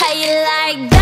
how you like that?